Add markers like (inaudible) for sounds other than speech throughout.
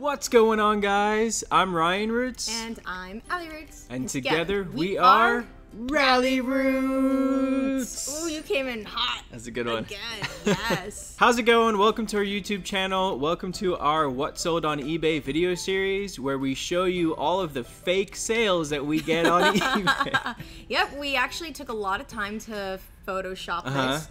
What's going on, guys? I'm Ryan Roots. And I'm Allie Roots. And, together, we, are Ralli Roots. Ooh, you came in hot. That's a good one. Again, yes. (laughs) How's it going? Welcome to our YouTube channel. Welcome to our What Sold on eBay video series where we show you all of the fake sales that we get on (laughs) eBay. (laughs) yep, we actually took a lot of time to Photoshop Uh-huh. this.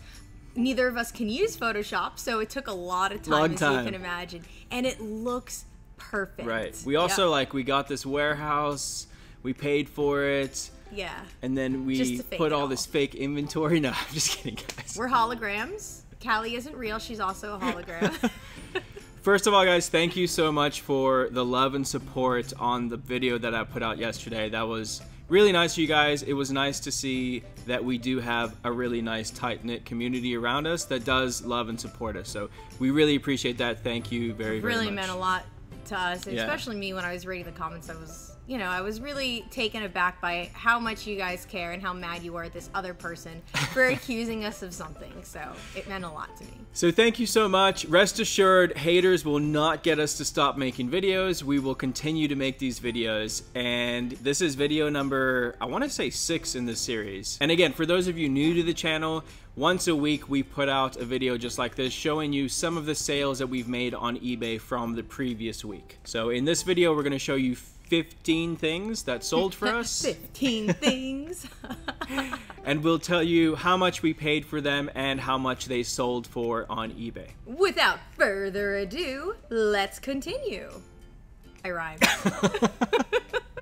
Neither of us can use Photoshop, so it took a lot of time, Long as time. you can imagine. And it looks perfect. Right. We also Yep. like we got this warehouse, we paid for it, Yeah. and then we put all all. this fake inventory. (laughs) No, I'm just kidding, guys. We're holograms. Callie isn't real, she's also a hologram. (laughs) (laughs) First of all, guys, thank you so much for the love and support on the video that I put out yesterday. That was really nice of you guys. It was nice to see that we do have a really nice, tight knit community around us that does love and support us. So we really appreciate that. Thank you very, very really much. meant a lot to us, Yeah. especially me when I was reading the comments. I was, you know, I was really taken aback by how much you guys care and how mad you were at this other person (laughs) for accusing us of something. So it meant a lot to me. So thank you so much. Rest assured, haters will not get us to stop making videos. We will continue to make these videos. And this is video number, I want to say six in this series. And again, for those of you new to the channel, once a week we put out a video just like this showing you some of the sales that we've made on eBay from the previous week. So in this video, we're going to show you 15 things that sold for us. (laughs) 15 things. (laughs) and we'll tell you how much we paid for them and how much they sold for on eBay. Without further ado, let's continue. I rhymed. (laughs)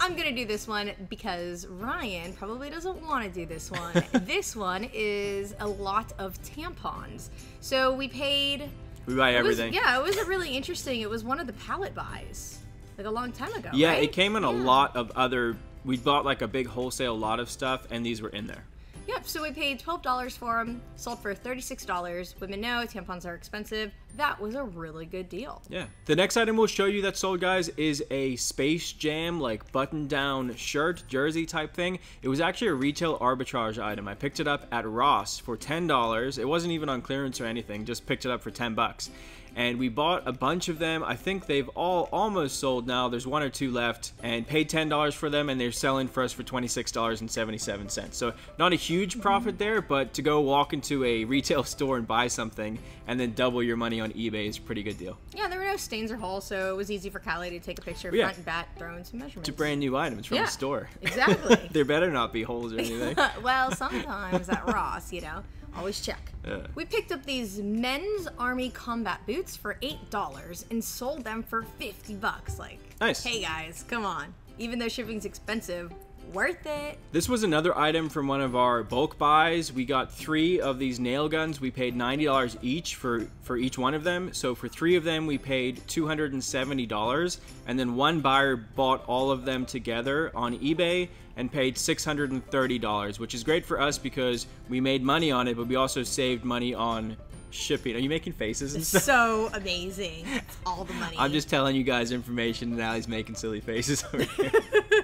I'm gonna do this one because Ryan probably doesn't want to do this one. (laughs) this one is a lot of tampons. So we paid We buy It was- everything. yeah, it was really interesting. It was one of the pallet buys, like a long time ago. Yeah, right? it came in a lot of other. We bought like a big wholesale lot of stuff, and these were in there. Yep. So we paid twelve dollars for them. Sold for thirty-six dollars. Women know tampons are expensive. That was a really good deal. Yeah. The next item we'll show you that sold, guys, is a Space Jam like button-down shirt, jersey type thing. It was actually a retail arbitrage item. I picked it up at Ross for ten dollars. It wasn't even on clearance or anything. Just picked it up for ten bucks. And we bought a bunch of them. I think they've all almost sold now. There's one or two left, and paid ten dollars for them, and they're selling for us for twenty-six dollars and seventy-seven cents. So not a huge profit there, but to go walk into a retail (laughs) store and buy something and then double your money on eBay is a pretty good deal. Yeah, there were no stains or holes, so it was easy for Callie to take a picture Yeah. front and back, throw in some measurements. to brand new items from Yeah, the store. (laughs) exactly. there better not be holes or anything. (laughs) well, sometimes at Ross, you know, always check. Yeah. We picked up these men's army combat boots for eight dollars and sold them for fifty bucks. Like, Nice. Hey guys, come on. Even though shipping's expensive, worth it. This was another item from one of our bulk buys. We got three of these nail guns. We paid $90 each for, for each one of them. So for three of them, we paid $270. And then one buyer bought all of them together on eBay and paid $630, which is great for us because we made money on it, but we also saved money on shipping. Are you making faces and stuff? So amazing. It's all the money. I'm just telling you guys information, and Allie's making silly faces over here. (laughs)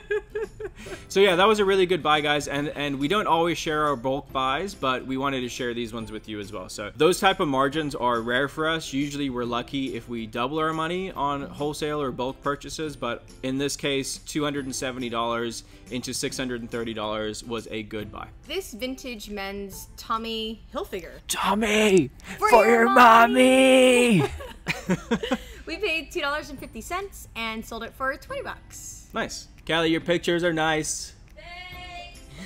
so yeah, that was a really good buy, guys. And and we don't always share our bulk buys, but we wanted to share these ones with you as well. So those type of margins are rare for us. Usually, we're lucky if we double our money on wholesale or bulk purchases, but in this case, two hundred and seventy dollars into six hundred and thirty dollars was a good buy. this vintage men's Tommy Hilfiger. Tommy, For your mommy! mommy. (laughs) We paid two dollars and fifty cents and sold it for twenty bucks. nice, Callie. Your pictures are nice.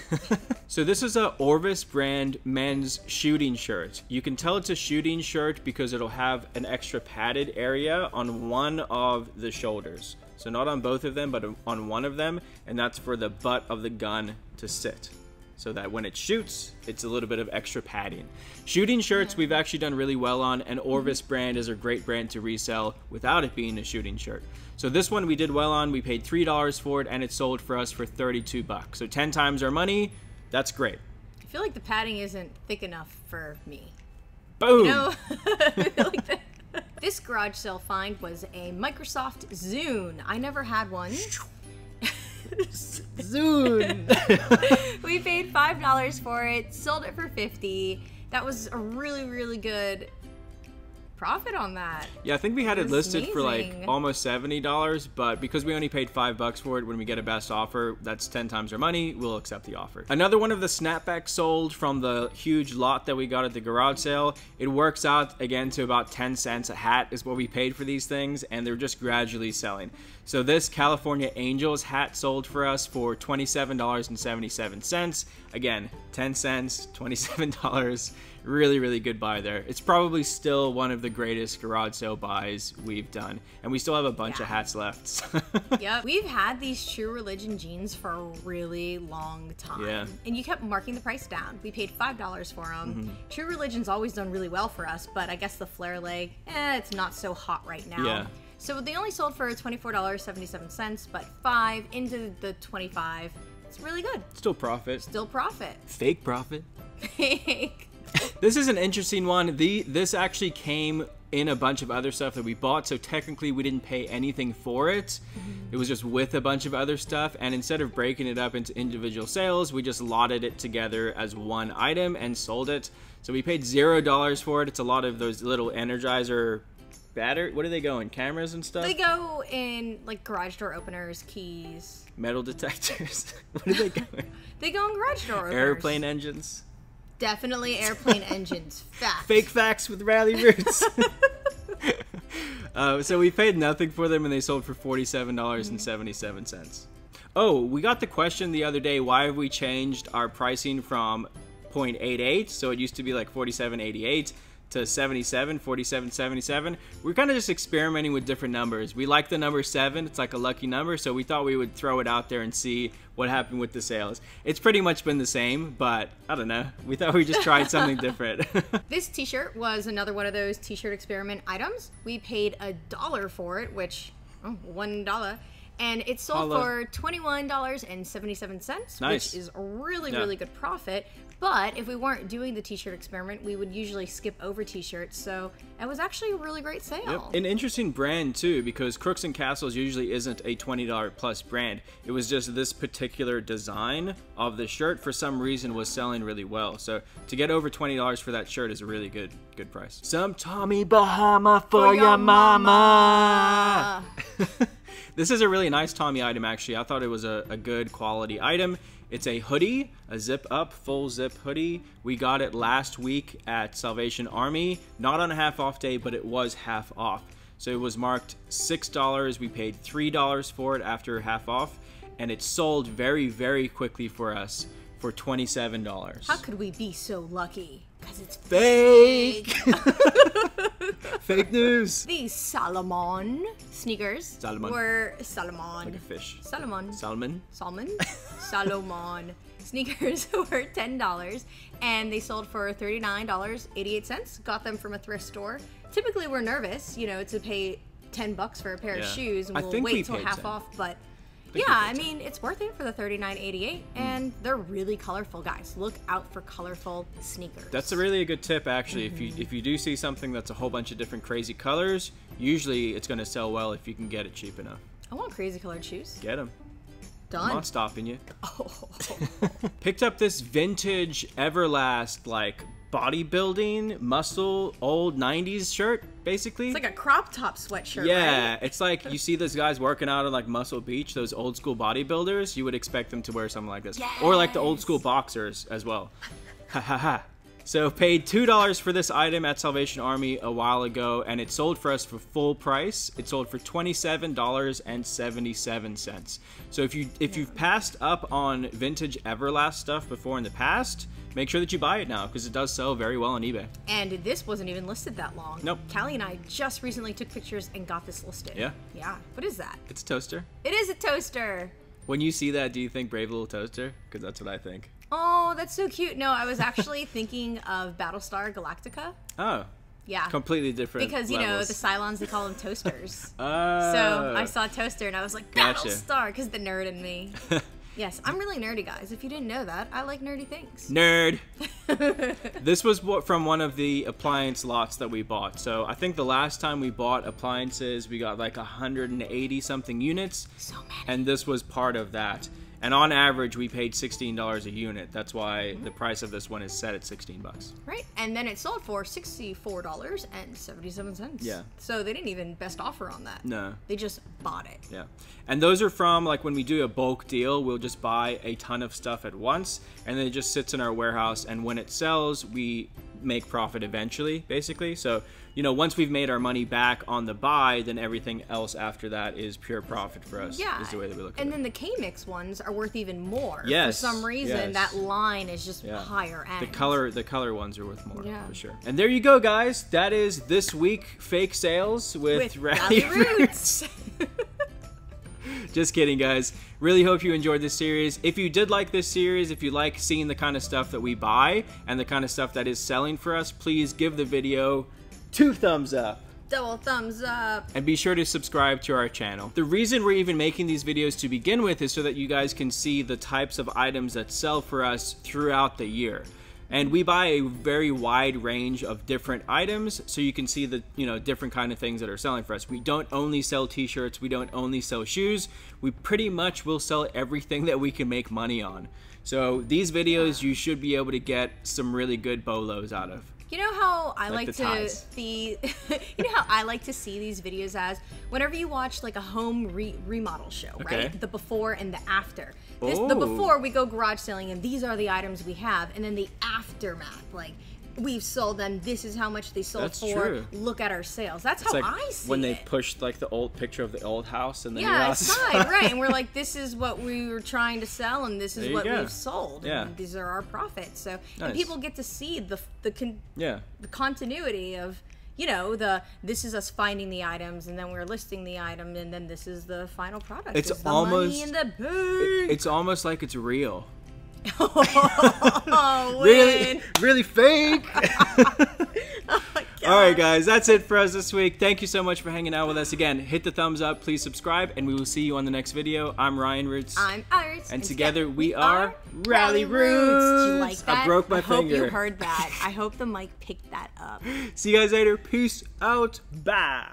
(laughs) So this is a Orvis brand men's shooting shirt. You can tell it's a shooting shirt because it'll have an extra padded area on one of the shoulders. So not on both of them, but on one of them, and that's for the butt of the gun to sit. So that when it shoots, it's a little bit of extra padding. Shooting shirts we've actually done really well on, and Orvis brand is a great brand to resell without it being a shooting shirt. So this one we did well on. We paid three dollars for it, and it sold for us for 32 bucks. So 10 times our money. That's great. I feel like the padding isn't thick enough for me. Boom. No, (laughs) I feel like. (laughs) This garage sale find was a Microsoft Zune. I never had one. (laughs) Zune. (laughs) (laughs) we paid five dollars for it, sold it for fifty. That was a really, really good profit on that. Yeah, I think we had it That's listed for like almost seventy dollars, but because we only paid five bucks for it, when we get a best offer, that's ten times our money. We'll accept the offer. Another one of the snapbacks sold from the huge lot that we got at the garage sale. It works out again to about ten cents a hat is what we paid for these things, and they're just gradually selling. So this California Angels hat sold for us for twenty-seven dollars and seventy-seven cents. Again, ten cents, twenty-seven dollars really really good buy there it's probably still one of the greatest garage sale buys we've done and we still have a bunch of hats left (laughs) Yep. We've had these True Religion jeans for a really long time. Yeah. And you kept marking the price down. We paid $5 for them. Mm-hmm. True Religion's always done really well for us, but I guess the flare leg, eh, it's not so hot right now. Yeah. So they only sold for $24.77, but 5 into the 25 It's really good. still profit Still profit. fake profit (laughs) this is an interesting one. The this actually came in a bunch of other stuff that we bought so technically we didn't pay anything for it. Mm-hmm. It was just with a bunch of other stuff and instead of breaking it up into individual sales we just lotted it together as one item and sold it. So we paid zero dollars for it. It's a lot of those little energizer batter what do they go in cameras and stuff? They go in like garage door openers, keys. metal detectors. (laughs) What do they go in? They go in garage door openers. airplane engines Definitely airplane (laughs) engines. Fact. fake facts with Ralli Roots. (laughs) uh, so we paid nothing for them, and they sold for forty-seven dollars and seventy-seven cents. Oh, we got the question the other day: Why have we changed our pricing from 0.88? So it used to be like forty-seven eighty-eight to 77 47 77 we're kind of just experimenting with different numbers. We like the number 7 it's like a lucky number so we thought we would throw it out there and see what happened with the sales. It's pretty much been the same but i don't know. We thought we just tried something different. (laughs) This t-shirt was another one of those t-shirt experiment items. We paid a dollar for it, which oh, one dollar, and it sold Holla. for twenty-one dollars and seventy-seven cents, Nice. which is a really Yeah. really good profit. But if we weren't doing the t-shirt experiment, we would usually skip over t-shirts. So it was actually a really great sale. An interesting brand too, because Crooks and Castles usually isn't a twenty dollar plus brand. It was just this particular design of the shirt for some reason was selling really well. So to get over twenty dollars for that shirt is a really good good price. Some Tommy Bahama for, your mama. (laughs) this is a really nice Tommy item actually. I thought it was a, a good quality item. It's a hoodie, a zip up, full zip hoodie. We got it last week at Salvation Army, not on a half off day, but it was half off. So it was marked $6. We paid $3 for it after half off, and it sold very, very quickly for us for $27. How could we be so lucky? Because it's Fake! Fake (laughs) news! These Salomon sneakers Salomon. were Salomon. Like a fish. Salomon. Salmon? Salmon, Salomon (laughs) sneakers (laughs) were ten dollars, and they sold for thirty nine dollars eighty eight cents. Got them from a thrift store. Typically, we're nervous, you know, to pay ten bucks for a pair of shoes, and we'll think we wait till half 10. off. But yeah, I mean, it's worth it for the thirty nine eighty eight, mm. and they're really colorful, guys. Look out for colorful sneakers. That's a really a good tip, actually. If you mm-hmm. if you do see something that's a whole bunch of different crazy colors, usually it's going to sell well if you can get it cheap enough. I want crazy colored shoes. Get them. I'm Done. not stopping you. (laughs) Oh, (laughs) Picked up this vintage Everlast like bodybuilding muscle old 90s shirt, basically. it's like a crop top sweatshirt. yeah, right? it's like you see those guys working out on like Muscle Beach, those old school bodybuilders. You would expect them to wear something like this, or like the old school boxers as well. Ha ha ha. So paid two dollars for this item at Salvation Army a while ago, and it sold for us for full price. It sold for twenty-seven dollars and seventy-seven cents. So if you if you've passed up on vintage Everlast stuff before in the past, make sure that you buy it now because it does sell very well on eBay. And this wasn't even listed that long. Nope. Callie and I just recently took pictures and got this listed. Yeah. Yeah. What is that? It's a toaster. It is a toaster. When you see that, do you think Brave Little Toaster? Because that's what I think. Oh, that's so cute. No, I was actually (laughs) thinking of Battlestar Galactica. Oh, Yeah. completely different. because, you know, the Cylons, they call them toasters. (laughs) Oh. so I saw toaster and I was like, Battlestar, because the nerd in me. (laughs) yes, I'm really nerdy, guys. If you didn't know that, I like nerdy things. Nerd. this was from one of the appliance lots that we bought. So I think the last time we bought appliances, we got like 180 something units, So many. and this was part of that. And on average, we paid $16 a unit. That's why the price of this one is set at 16 bucks. Right, and then it sold for sixty-four dollars and seventy-seven cents. Yeah. So they didn't even best offer on that. No. They just bought it. Yeah. And those are from like when we do a bulk deal, we'll just buy a ton of stuff at once and then it just sits in our warehouse and when it sells, we make profit eventually, basically. So, you know, once we've made our money back on the buy, then everything else after that is pure profit for us. Yeah. Is the way that we look at it. and it. then the K Mix ones are worth even more. Yes, For some reason, yes. that line is just Yeah. higher end. The color, the color ones are worth more Yeah. for sure. And there you go, guys. That is this week fake sales with, with Ralli Ralli (laughs) Roots. Roots. Just kidding, guys. Really hope you enjoyed this series. If you did like this series, if you like seeing the kind of stuff that we buy and the kind of stuff that is selling for us, please give the video two thumbs up. Double thumbs up. and be sure to subscribe to our channel. The reason we're even making these videos to begin with is so that you guys can see the types of items that sell for us throughout the year. And we buy a very wide range of different items so you can see the, you know, different kind of things that are selling for us. We don't only sell t-shirts, we don't only sell shoes. We pretty much will sell everything that we can make money on. So these videos you should be able to get some really good bolos out of. You know how I Like like, the to ties. see. (laughs) you know how I like to see these videos as whenever you watch like a home re- remodel show, Okay. right? The before and the after. This, the before we go garage selling, and these are the items we have, and then the aftermath, like we've sold them. This is how much they sold That's for. true. Look at our sales. That's It's how like I see when they it. pushed like the old picture of the old house and the new yeah, house. aside, right? And we're (laughs) like, this is what we were trying to sell, and this is There what we've sold. Yeah. and these are our profits. So, Nice. and people get to see the the con- yeah. the continuity of you know the this is us finding the items and then we're listing the item and then this is the final product It's the almost- money in the bank. It's almost like it's real. (laughs) (laughs) oh, Really, (laughs) really fake. (laughs) Oh (laughs) All right, guys, that's it for us this week. Thank you so much for hanging out with us again. Hit the thumbs up, please subscribe, and we will see you on the next video. I'm Ryan Roots. I'm Iris, And together we are Ralli Did you like Roots. that? I broke my I hope finger. you heard that. I hope the mic picked that up. see you guys later. Peace out. Bye.